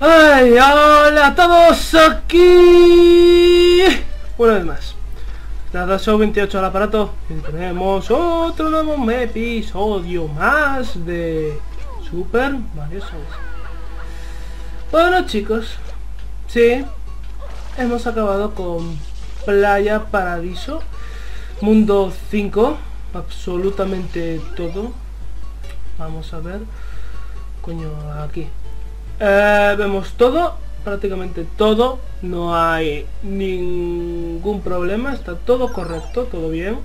¡Ay! ¡Hola a todos! Aquí... Una vez más. Nada, show 28 al aparato. Y tenemos otro nuevo episodio más de Super Mario Souls. Bueno chicos, sí, hemos acabado con Playa Paradiso, Mundo 5, absolutamente todo. Vamos a ver, coño, aquí. Eh, vemos todo, prácticamente todo, no hay ningún problema, está todo correcto, todo bien.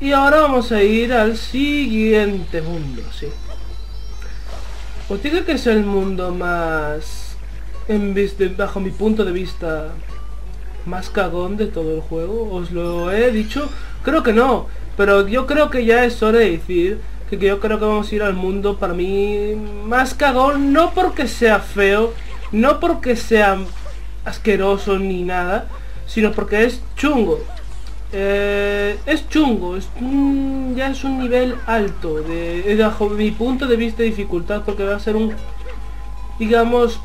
Y ahora vamos a ir al siguiente mundo, sí. Os digo que es el mundo más, en vista, bajo mi punto de vista, más cagón de todo el juego. Os lo he dicho, creo que no, pero yo creo que ya es hora de decir que yo creo que vamos a ir al mundo para mí más cagón, no porque sea feo, no porque sea asqueroso ni nada, sino porque es chungo. Eh, es chungo, es, ya es un nivel alto, de, bajo mi punto de vista de dificultad, porque va a ser un, digamos,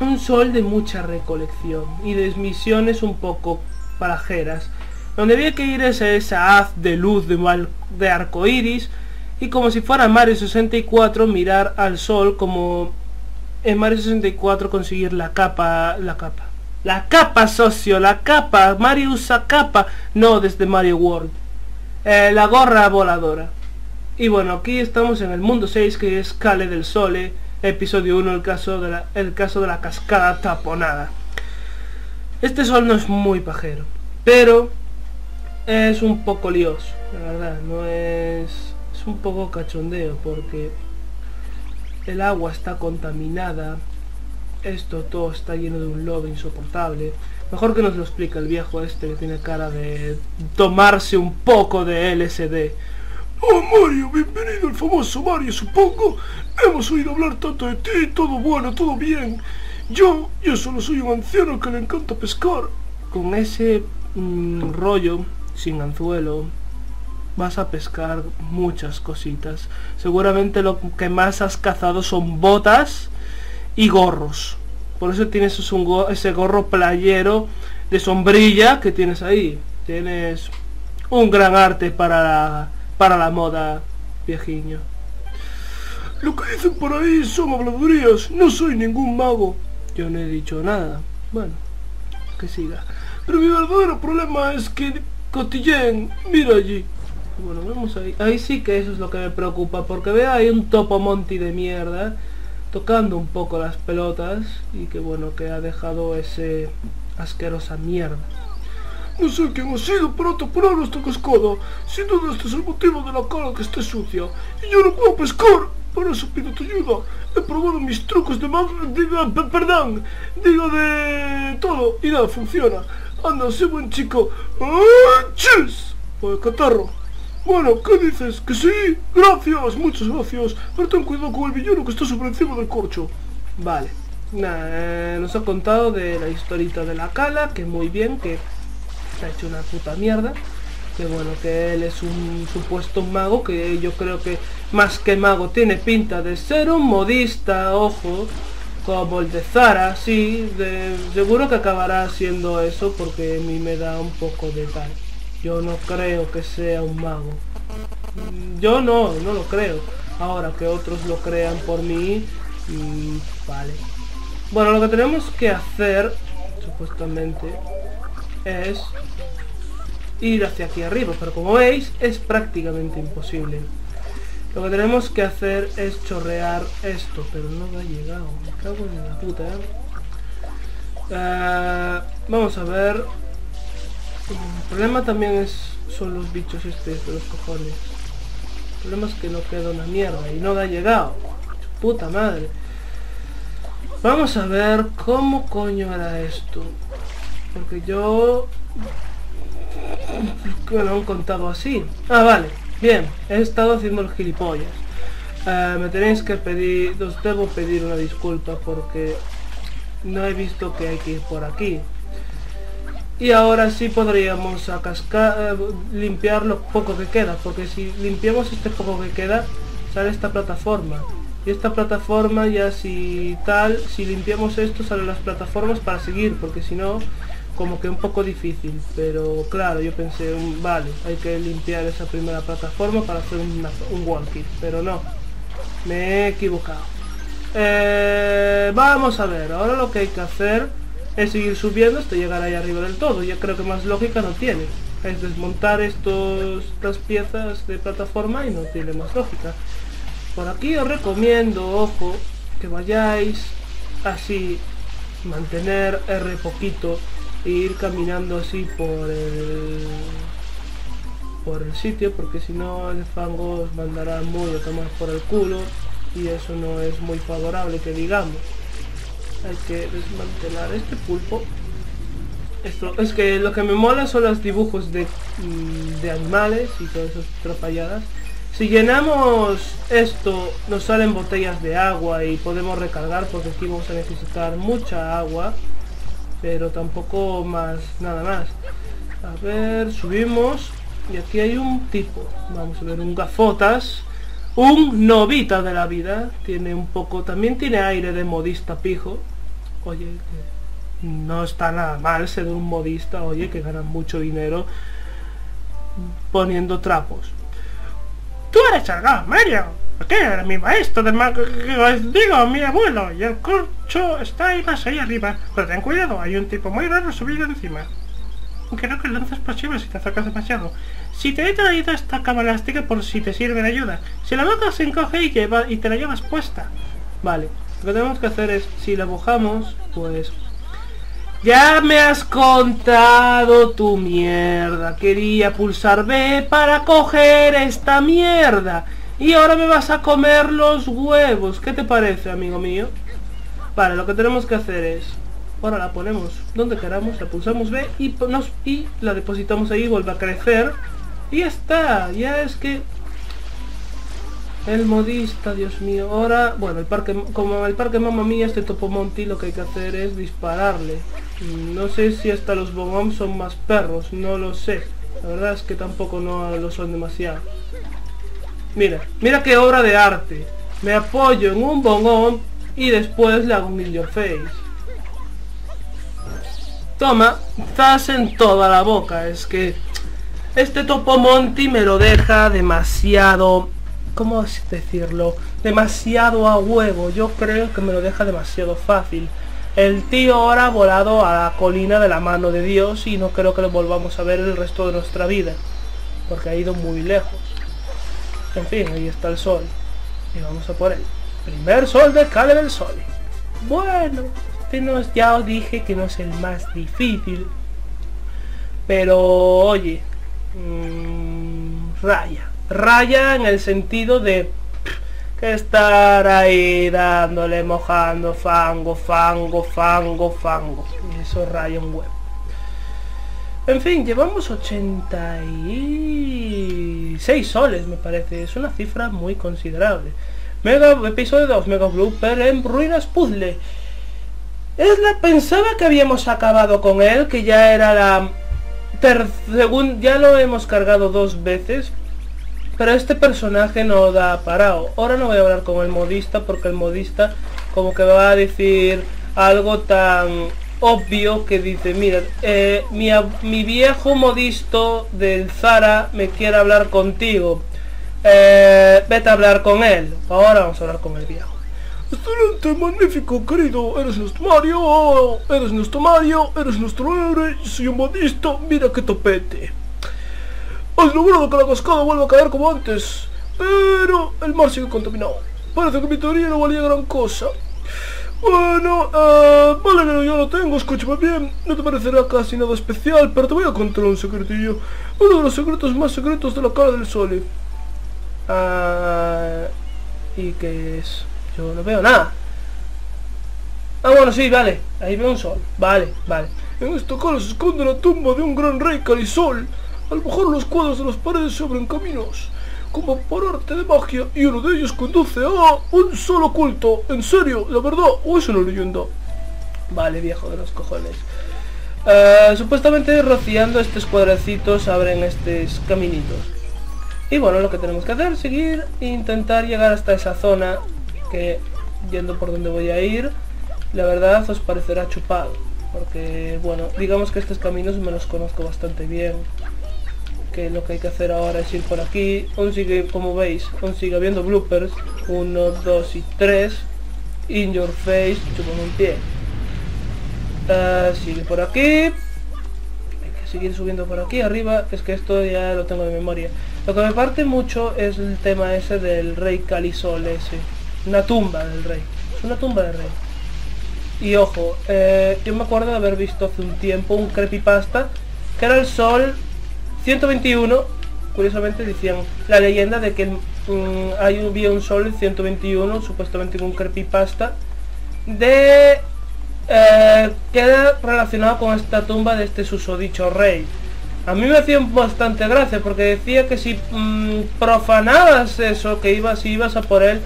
un sol de mucha recolección y de misiones un poco parajeras. Donde había que ir es esa haz de luz de, de arco iris, y como si fuera Mario 64 mirar al sol como en Mario 64 conseguir la capa, la capa. La capa, socio, la capa. Mario usa capa. No, desde Mario World. Eh, la gorra voladora. Y bueno, aquí estamos en el mundo 6 que es Cale del Sole. Episodio 1, el caso de la, el caso de la cascada taponada. Este sol no es muy pajero. Pero es un poco lioso. La verdad, no es un poco cachondeo porque el agua está contaminada, esto todo está lleno de un lodo insoportable. Mejor que nos lo explique el viejo este que tiene cara de tomarse un poco de LSD. Oh Mario, bienvenido al famoso Mario, supongo. Hemos oído hablar tanto de ti, todo bueno, todo bien. Yo, yo solo soy un anciano que le encanta pescar. Con ese mm, rollo, sin anzuelo, vas a pescar muchas cositas. Seguramente lo que más has cazado son botas y gorros. Por eso tienes ese gorro playero de sombrilla que tienes ahí. Tienes un gran arte para la, para la moda, viejiño. Lo que dicen por ahí son habladurías. No soy ningún mago. Yo no he dicho nada. Bueno, que siga. Pero mi verdadero problema es que cotillén, mira allí. Bueno, vemos ahí. Ahí sí que eso es lo que me preocupa, porque veo ahí un topo monty de mierda, tocando un poco las pelotas, y que bueno, que ha dejado ese asquerosa mierda. No sé quién ha sido para taponar esta cascada. Sin duda este es el motivo de la cara que esté sucia. Y yo no puedo pescar. Por eso pido tu ayuda. He probado mis trucos de mag... Diga, perdón. Digo de todo. Y nada, funciona. Anda, soy buen chico. ¡Ah, ¡Chis! Pues catarro. Bueno, ¿qué dices? ¿Que sí? Gracias, muchas gracias. Pero ten cuidado con el villano que está sobre encima del corcho. Vale. Eh, nos ha contado de la historita de la cala, que muy bien, que ha hecho una puta mierda. Que bueno, que él es un supuesto mago, que yo creo que más que mago tiene pinta de ser un modista, ojo, como el de Zara, sí, seguro que acabará siendo eso porque a mí me da un poco de tal. Yo no creo que sea un mago. Yo no, no lo creo. Ahora que otros lo crean por mí, mm, vale. Bueno, lo que tenemos que hacer, supuestamente, es ir hacia aquí arriba. Pero como veis, es prácticamente imposible. Lo que tenemos que hacer es chorrear esto, pero no ha llegado. Me cago en la puta. Eh, vamos a ver el problema también es son los bichos estos de los cojones. El problema es que no queda una mierda y no ha llegado. Puta madre. Vamos a ver cómo coño era esto. Porque yo... Lo han contado así. Ah, vale. Bien. He estado haciendo el gilipollas. Eh, me tenéis que pedir... Os debo pedir una disculpa porque no he visto que hay que ir por aquí. Y ahora sí podríamos a cascar, eh, limpiar lo poco que queda, porque si limpiamos este poco que queda, sale esta plataforma. Y esta plataforma ya si tal, si limpiamos esto salen las plataformas para seguir, porque si no, como que un poco difícil. Pero claro, yo pensé, mm, vale, hay que limpiar esa primera plataforma para hacer un walkie. Pero no, me he equivocado. Eh, vamos a ver, ahora lo que hay que hacer es seguir subiendo hasta llegar ahí arriba del todo. Yo creo que más lógica no tiene. Es desmontar estas piezas de plataforma y no tiene más lógica. Por aquí os recomiendo, ojo, que vayáis así, mantener R poquito e ir caminando así por el por el sitio porque si no el fango os mandará muy a tomar por el culo y eso no es muy favorable que digamos hay que desmantelar este pulpo. Esto es que lo que me mola son los dibujos de, mm, de animales y todas esas tropalladas si llenamos esto nos salen botellas de agua y podemos recargar porque aquí vamos a necesitar mucha agua pero tampoco más nada más. A ver subimos y aquí hay un tipo. Vamos a ver un gafotas un novita de la vida tiene un poco también tiene aire de modista pijo oye no está nada mal ser un modista oye que gana mucho dinero poniendo trapos tú eres el Mario ¿Qué? Era mi maestro de digo, mi abuelo, y el corcho está ahí más ahí arriba. Pero ten cuidado, hay un tipo muy raro subido encima. Creo que lanzas explosivos si te acercas demasiado. Si te he traído esta cama elástica por si te sirve de ayuda. Si la boca se encoge y, lleva, y te la llevas puesta. Vale, lo que tenemos que hacer es, si la mojamos, pues... Ya me has contado tu mierda. Quería pulsar B para coger esta mierda. Y ahora me vas a comer los huevos. ¿Qué te parece, amigo mío? Vale, lo que tenemos que hacer es... Ahora la ponemos donde queramos, la pulsamos B y, nos, y la depositamos ahí, vuelve a crecer. Y ya está, ya es que... El modista, Dios mío. Ahora, bueno, el parque, como el parque mamma mía, este topomonti, lo que hay que hacer es dispararle. No sé si hasta los bombom son más perros, no lo sé. La verdad es que tampoco no lo son demasiado. Mira, mira qué obra de arte. Me apoyo en un bongón y después le hago un in face. Toma, estás en toda la boca. Es que este Topo Monty me lo deja demasiado... ¿Cómo decirlo? Demasiado a huevo. Yo creo que me lo deja demasiado fácil. El tío ahora ha volado a la colina de la mano de Dios y no creo que lo volvamos a ver el resto de nuestra vida. Porque ha ido muy lejos. En fin, ahí está el sol. Y vamos a por él. Primer sol de Cale del Sol. Bueno, ya os dije que no es el más difícil. Pero, oye, mmm, raya. Raya en el sentido de que estar ahí dándole, mojando, fango, fango, fango, fango. Y eso raya un huevo. En fin, llevamos 86 soles, me parece. Es una cifra muy considerable. Mega episodio 2, Mega Blooper en Ruinas Puzzle. Es la pensaba que habíamos acabado con él, que ya era la según ya lo hemos cargado dos veces. Pero este personaje no da parado. Ahora no voy a hablar con el modista porque el modista como que va a decir algo tan obvio que dice, mira, eh, mi, viejo modisto del Zara me quiere hablar contigo. Eh, vete a hablar con él. Ahora vamos a hablar con el viejo. Excelente, magnífico, querido. Eres nuestro Mario, eres nuestro Mario, eres nuestro héroe. Soy un modisto, mira qué topete. Has logrado que la cascada vuelva a caer como antes, pero el mar sigue contaminado. Parece que mi teoría no valía gran cosa. Bueno, eh, vale que yo lo tengo, escúchame bien, no te parecerá casi nada especial, pero te voy a contar un secretillo. Uno de los secretos más secretos de la cara del sol. Ah, ¿Y qué es? Yo no veo nada. Ah, bueno, sí, vale, ahí veo un sol, vale, vale. En esta cara se esconde la tumba de un gran rey Carisol. A lo mejor los cuadros de las paredes se abren caminos como por arte de magia y uno de ellos conduce a un solo culto. ¿En serio? ¿La verdad? ¿O es una leyenda? Vale, viejo de los cojones. Eh, supuestamente rociando estos cuadracitos abren estos caminitos. Y bueno, lo que tenemos que hacer es seguir e intentar llegar hasta esa zona que yendo por donde voy a ir, la verdad os parecerá chupado. Porque, bueno, digamos que estos caminos me los conozco bastante bien. Que lo que hay que hacer ahora es ir por aquí. Aún sigue, como veis, aún sigue habiendo bloopers. Uno, dos y tres. In your face, chupame un pie. Ah, sigue por aquí. Hay que seguir subiendo por aquí arriba. Es que esto ya lo tengo de memoria. Lo que me parte mucho es el tema ese del rey Calisol ese. Una tumba del rey. Es una tumba del rey. Y ojo, eh, yo me acuerdo de haber visto hace un tiempo un creepypasta que era el sol 121. Curiosamente decían la leyenda de que mm, hay un, había un sol 121, supuestamente en un creepypasta, de eh, que era relacionado con esta tumba de este susodicho rey. A mí me hacía bastante gracia porque decía que si mm, profanabas eso, que ibas y ibas a por él,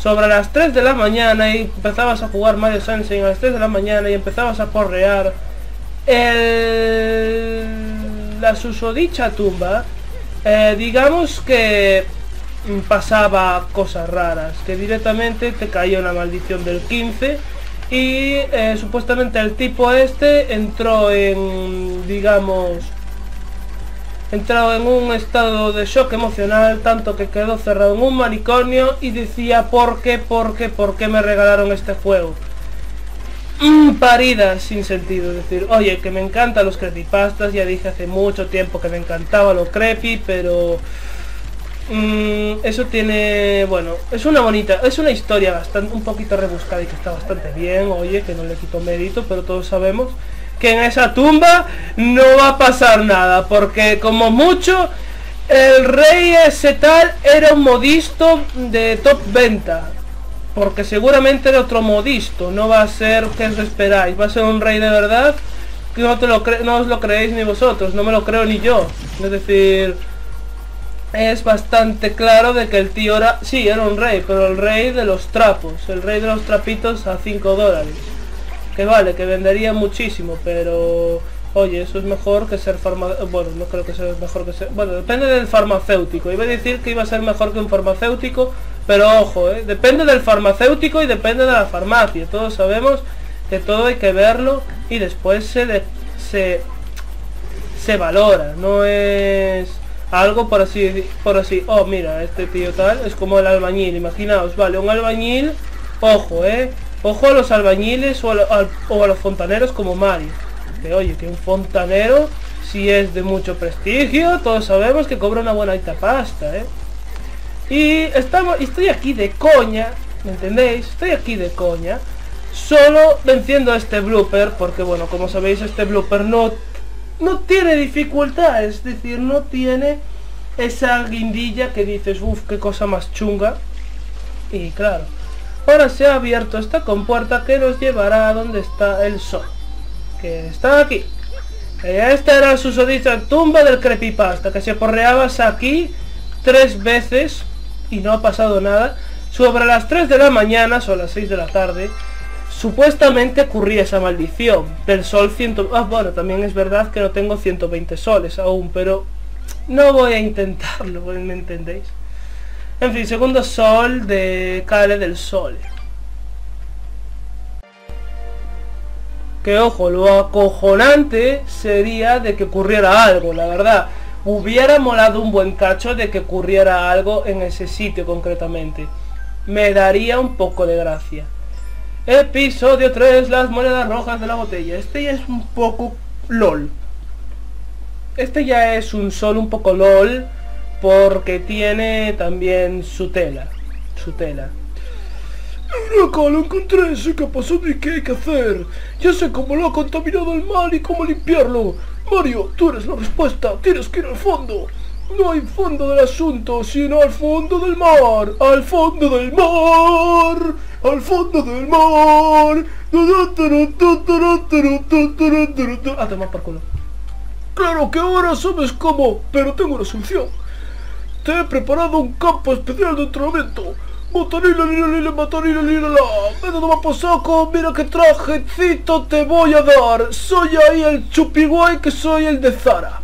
sobre las 3 de la mañana y empezabas a jugar Mario Sunshine a las 3 de la mañana y empezabas a porrear el, la susodicha tumba, eh, digamos que pasaba cosas raras, que directamente te caía una maldición del 15 y eh, supuestamente el tipo este entró en, digamos, entrado en un estado de shock emocional, tanto que quedó cerrado en un manicomio y decía ¿por qué, por qué, por qué me regalaron este juego? Mm, paridas sin sentido, es decir, oye, que me encantan los creepypastas, ya dije hace mucho tiempo que me encantaba lo creepy, pero... Mm, eso tiene, bueno, es una bonita, es una historia bastante, un poquito rebuscada y que está bastante bien, oye, que no le quito mérito, pero todos sabemos que en esa tumba no va a pasar nada, porque como mucho el rey ese tal era un modisto de top venta, porque seguramente era otro modisto, no va a ser que os esperáis, va a ser un rey de verdad, que no, te lo no os lo creéis ni vosotros, no me lo creo ni yo, es decir, es bastante claro de que el tío era, sí, era un rey, pero el rey de los trapos, el rey de los trapitos a 5 dólares que vale, que vendería muchísimo, pero oye, eso es mejor que ser farmacéutico, bueno, no creo que sea mejor que ser, bueno, depende del farmacéutico, iba a decir que iba a ser mejor que un farmacéutico, pero ojo, ¿eh? depende del farmacéutico y depende de la farmacia, todos sabemos que todo hay que verlo y después se, se, se valora, no es algo por así, por así, oh mira, este tío tal, es como el albañil, imaginaos, vale, un albañil, ojo, eh, Ojo a los albañiles o a, los fontaneros como Mario. Que oye, que un fontanero, si es de mucho prestigio, todos sabemos que cobra una buena pasta, ¿eh? Y estamos, estoy aquí de coña, ¿me entendéis? Estoy aquí de coña, solo venciendo a este blooper, porque bueno, como sabéis, este blooper no, no tiene dificultad, es decir, no tiene esa guindilla que dices, uff, qué cosa más chunga. Y claro, Ahora se ha abierto esta compuerta que nos llevará a donde está el sol. Que está aquí. Esta era su susodicha tumba del creepypasta, que se porreabas aquí tres veces y no ha pasado nada. Sobre las 3 de la mañana, o las 6 de la tarde, supuestamente ocurría esa maldición del sol 100... Ah, bueno, también es verdad que no tengo 120 soles aún, pero no voy a intentarlo, ¿me entendéis? En fin, segundo sol de Cale del Sol. Que ojo, lo acojonante sería de que ocurriera algo, la verdad. Hubiera molado un buen cacho de que ocurriera algo en ese sitio concretamente. Me daría un poco de gracia. Episodio 3, las monedas rojas de la botella. Este ya es un poco LOL. Este ya es un sol un poco LOL porque tiene también su tela, su tela. Acá, lo encontré, sé qué pasó y qué hay que hacer. Ya sé cómo lo ha contaminado el mal y cómo limpiarlo. Mario, tú eres la respuesta, tienes que ir al fondo. No hay fondo del asunto, sino al fondo del mar, al fondo del mar, al fondo del mar. Ah, toma por culo. Claro que ahora sabes cómo, pero tengo una solución. Te he preparado un campo especial de entrenamiento. Motorila, lila, lila, motorila, lila, la. Mira, toma por saco, mira qué trajecito te voy a dar. Soy ahí el chupiguay que soy el de Zara.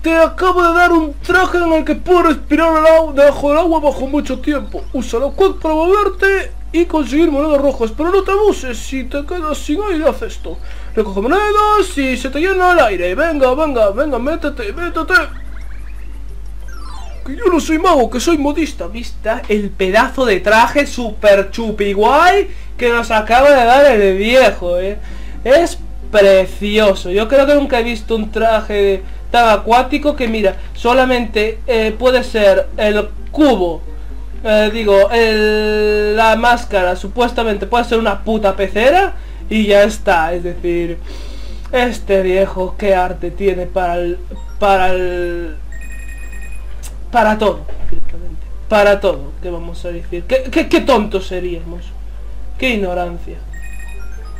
Te acabo de dar un traje en el que puedes respirar agua, debajo del agua bajo mucho tiempo. Usa la quad para moverte y conseguir monedas rojas, pero no te abuses, si te quedas sin aire haz esto. Recoge monedas y se te llena el aire. Venga, venga, venga, métete, métete. Que yo no soy mago, que soy modista. ¿Vista el pedazo de traje super chupi guay que nos acaba de dar el viejo, eh? Es precioso. Yo creo que nunca he visto un traje tan acuático que mira, solamente eh, puede ser el cubo, eh, digo, la máscara supuestamente puede ser una puta pecera y ya está. Es decir, este viejo qué arte tiene para el, para el, para todo, para todo, que vamos a decir. ¿Qué, qué, qué tontos seríamos? Qué ignorancia.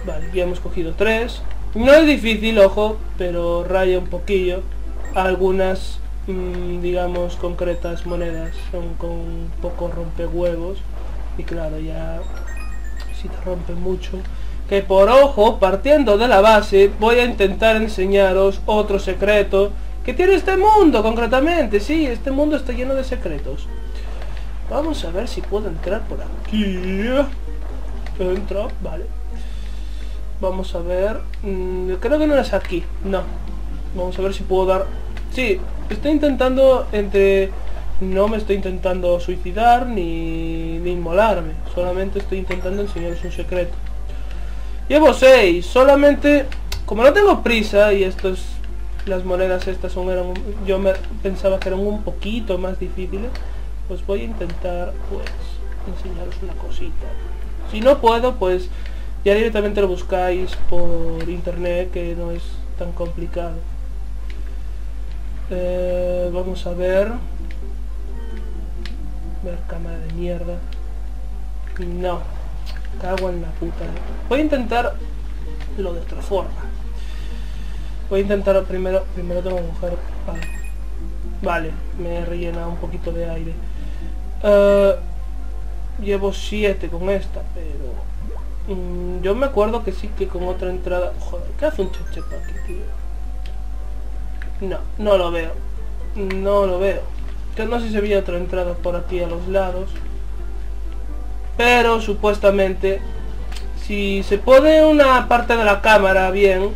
Vale, ya hemos cogido tres. No es difícil, ojo, pero raya un poquillo. Algunas, mmm, digamos, concretas monedas son con poco rompehuevos. Y claro, ya si te rompe mucho. Que por ojo, partiendo de la base, voy a intentar enseñaros otro secreto que tiene este mundo concretamente. Sí, este mundo está lleno de secretos. Vamos a ver si puedo entrar por aquí. Entra, vale. Vamos a ver. Mmm, creo que no es aquí. No. Vamos a ver si puedo dar... Sí, estoy intentando entre... No me estoy intentando suicidar ni, ni inmolarme. Solamente estoy intentando enseñaros un secreto. Llevo 6. Solamente... Como no tengo prisa y estos... Las monedas estas son... Eran, yo me pensaba que eran un poquito más difíciles. Pues voy a intentar, pues, enseñaros una cosita. Si no puedo, pues ya directamente lo buscáis por internet, que no es tan complicado. Eh, vamos a ver. Ver cámara de mierda. No. Cago en la puta. Voy a intentar lo de otra forma. Voy a intentar primero... Primero tengo que coger... Vale. Vale, me rellena un poquito de aire. Uh, llevo 7 con esta, pero... Mm, yo me acuerdo que sí que con otra entrada... Joder, ¿qué hace un chechepa aquí, tío? No, no lo veo. No lo veo. Que no sé si había otra entrada por aquí a los lados. Pero supuestamente, si se pone una parte de la cámara bien,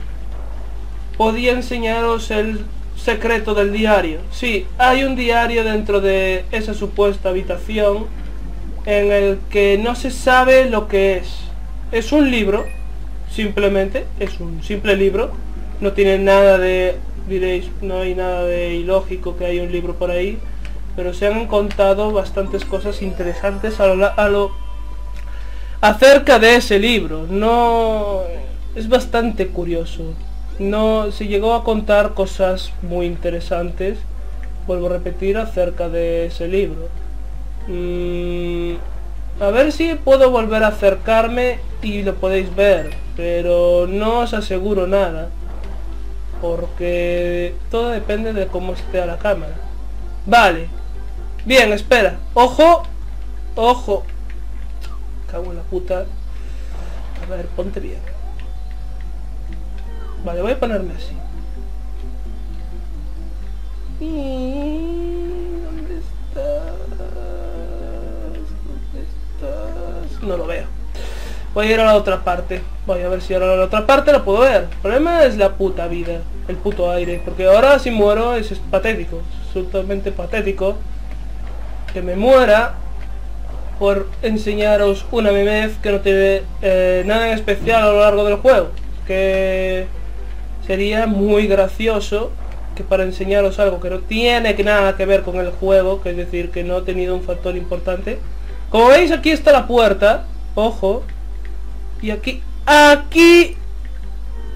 podía enseñaros el secreto del diario. Sí, hay un diario dentro de esa supuesta habitación en el que no se sabe lo que es. Es un libro, simplemente, es un simple libro. No tiene nada de, diréis, no hay nada de ilógico que hay un libro por ahí. Pero se han contado bastantes cosas interesantes a lo, a lo acerca de ese libro. No es bastante curioso no se llegó a contar cosas muy interesantes vuelvo a repetir acerca de ese libro. Mm, a ver si puedo volver a acercarme y lo podéis ver pero no os aseguro nada porque todo depende de cómo esté a la cámara. Vale. Bien espera. Ojo ojo. Cago en la puta. A ver ponte bien Vale, voy a ponerme así. ¿Dónde estás? ¿Dónde estás? No lo veo. Voy a ir a la otra parte. Voy a ver si ahora a la otra parte lo puedo ver. El problema es la puta vida. El puto aire. Porque ahora si muero es patético. absolutamente patético. Que me muera por enseñaros una memez que no tiene eh, nada en especial a lo largo del juego. Que sería muy gracioso que para enseñaros algo que no tiene nada que ver con el juego, que es decir, que no ha tenido un factor importante. Como veis, aquí está la puerta, ojo, y aquí, aquí,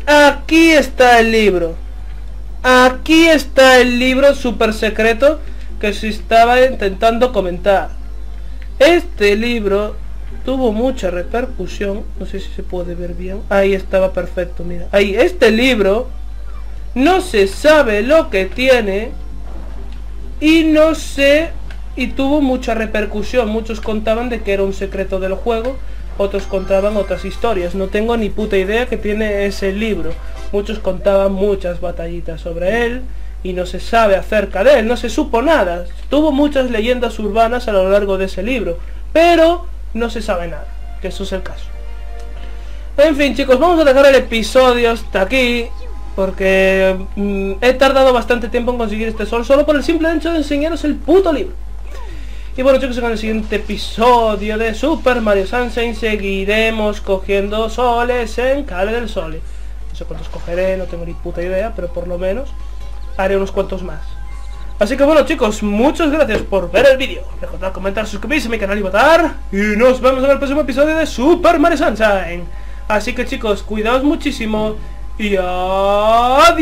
aquí está el libro. Aquí está el libro super secreto que se estaba intentando comentar. Este libro tuvo mucha repercusión. No sé si se puede ver bien. Ahí estaba perfecto, mira. Ahí, este libro no se sabe lo que tiene y no sé y tuvo mucha repercusión. Muchos contaban de que era un secreto del juego, otros contaban otras historias. No tengo ni puta idea que tiene ese libro. Muchos contaban muchas batallitas sobre él y no se sabe acerca de él, no se supo nada. Tuvo muchas leyendas urbanas a lo largo de ese libro, pero no se sabe nada, que eso es el caso. En fin chicos, vamos a dejar el episodio hasta aquí, porque mm, he tardado bastante tiempo en conseguir este sol, solo por el simple hecho de enseñaros el puto libro. Y bueno chicos, en el siguiente episodio de Super Mario Sunshine seguiremos cogiendo soles en Cale del Sole. No sé cuántos cogeré, no tengo ni puta idea, pero por lo menos haré unos cuantos más. Así que bueno chicos, muchas gracias por ver el vídeo. Recordad comentar, suscribirse a mi canal y votar. Y nos vemos en el próximo episodio de Super Mario Sunshine. Así que chicos, cuidaos muchísimo y adiós.